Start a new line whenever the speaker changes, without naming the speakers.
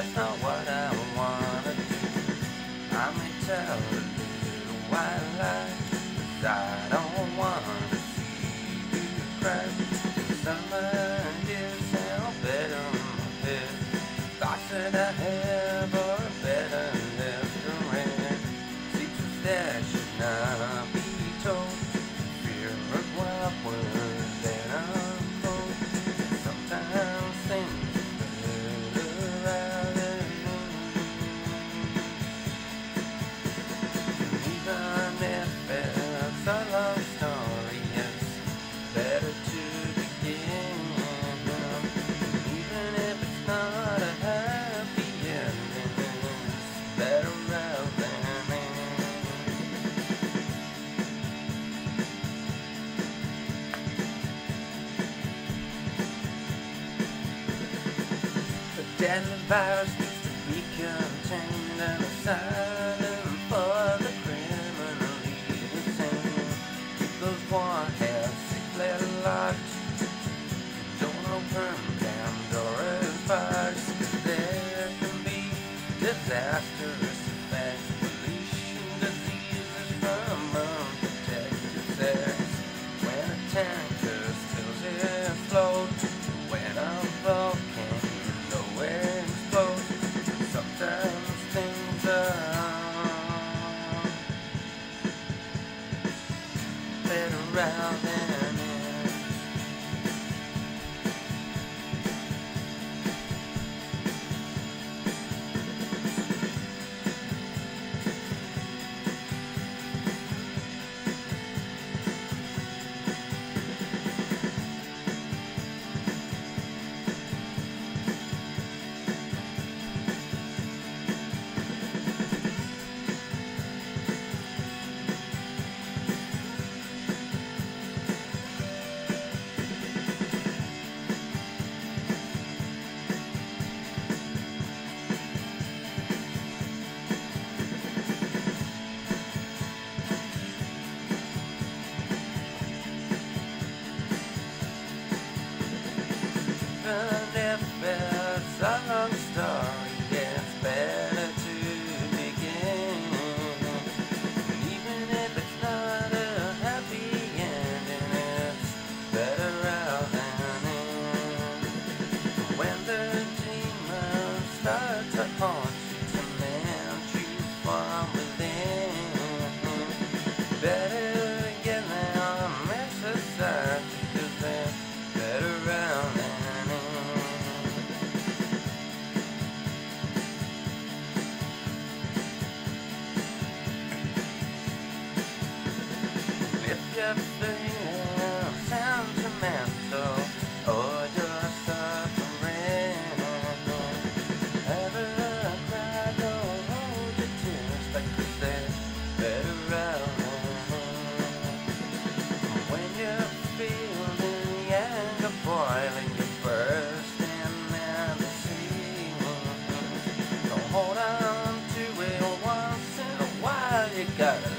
that's not what I wanna do. I may tell a little white lie, but I don't wanna see you cry. Summer dear sound better in my head. Thoughts that I have are better left around. Secrets that should not deadly virus needs to be contained and asylum for the criminally insane. Those warheads safely locked. Don't open Pandora's box. There can be disastrous Feeling sentimental or just suffering, your tears back better When you're feeling boiling, you're the. Don't hold on to it once in a while, you gotta